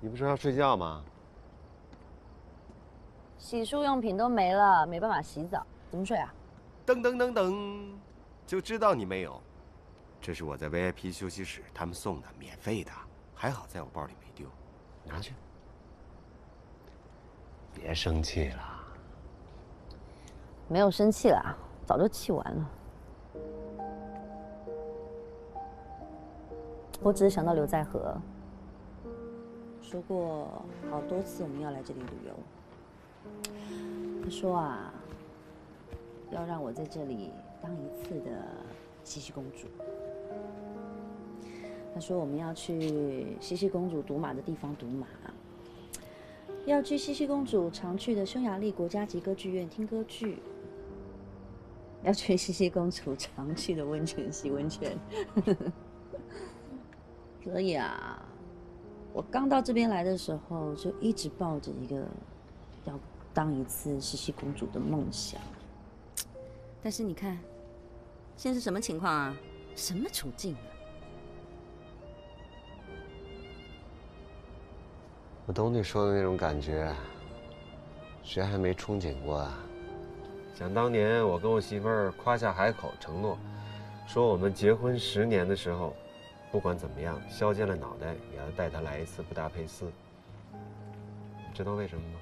你不是要睡觉吗？洗漱用品都没了，没办法洗澡，怎么睡啊？噔噔噔噔，就知道你没有。这是我在 VIP 休息室他们送的，免费的，还好在我包里没丢，拿去。别生气了，没有生气了，早就气完了。我只是想到刘在和说过好多次我们要来这里旅游。他说啊，要让我在这里当一次的西西公主。他说我们要去西西公主赌马的地方赌马，要去西西公主常去的匈牙利国家级歌剧院听歌剧，要去西西公主常去的温泉洗温泉。所以啊，我刚到这边来的时候，就一直抱着一个要当一次西西公主的梦想。但是你看，现在是什么情况啊？什么处境啊？我懂你说的那种感觉，谁还没憧憬过啊？想当年，我跟我媳妇儿夸下海口，承诺说我们结婚十年的时候。不管怎么样，削尖了脑袋也要带她来一次布达佩斯。你知道为什么吗？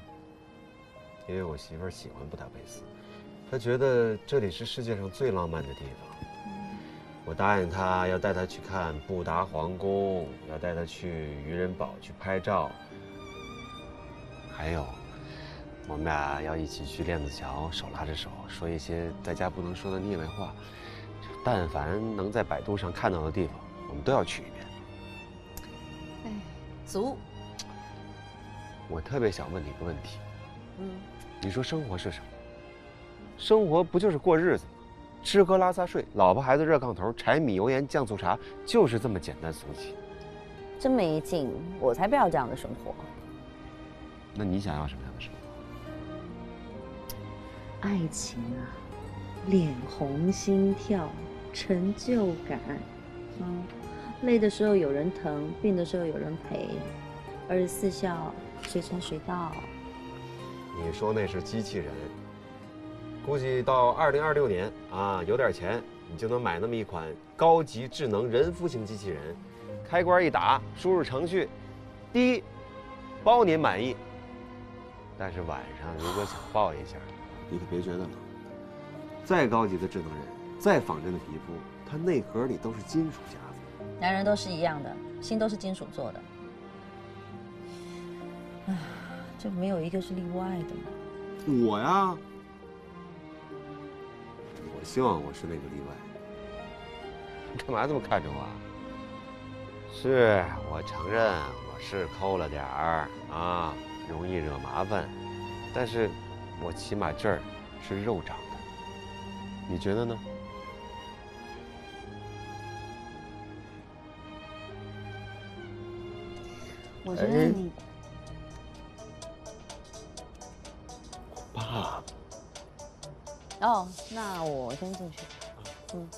因为我媳妇儿喜欢布达佩斯，她觉得这里是世界上最浪漫的地方。我答应她要带她去看布达皇宫，要带她去渔人堡去拍照，还有，我们俩要一起去链子桥，手拉着手，说一些在家不能说的腻歪话。但凡能在百度上看到的地方。我们都要去一遍。哎，足。我特别想问你个问题。嗯。你说生活是什么？生活不就是过日子吗？吃喝拉撒睡，老婆孩子热炕头，柴米油盐酱醋茶，就是这么简单俗气。真没劲，我才不要这样的生活。那你想要什么样的生活？爱情啊，脸红心跳，成就感，嗯。累的时候有人疼，病的时候有人陪，二十四孝，随传随到。你说那是机器人，估计到二零二六年啊，有点钱你就能买那么一款高级智能人夫型机器人，开关一打，输入程序，滴，包您满意。但是晚上如果想抱一下，你可别觉得冷。再高级的智能人，再仿真的皮肤，它内核里都是金属夹子。男人都是一样的，心都是金属做的。唉，就没有一个是例外的吗。我呀，我希望我是那个例外。你干嘛这么看着我？是我承认我是抠了点儿啊，容易惹麻烦，但是，我起码这儿是肉长的。你觉得呢？我觉得你，爸。哦，那我先进去。嗯。